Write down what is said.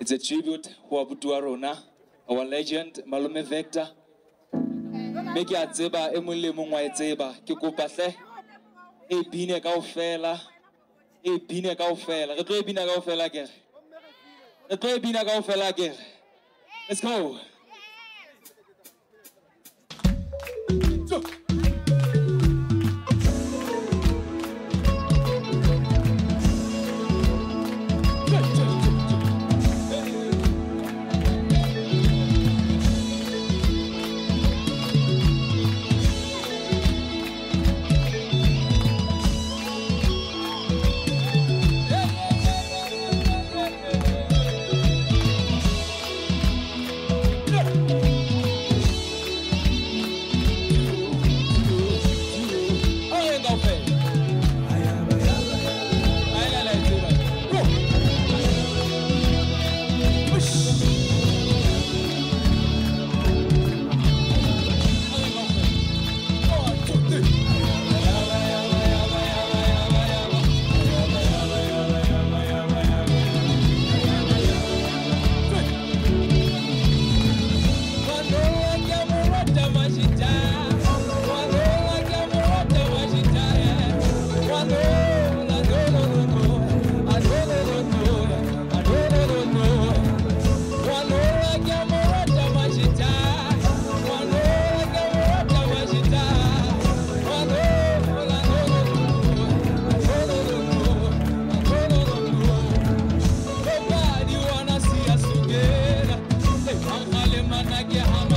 it's a tribute ho abuti rona our legend malome vector. Mme ke a tseba e mong le mong wa e tseba. Ke kopa hle e bine kaofela e bine kaofela. Re tlo let's go like you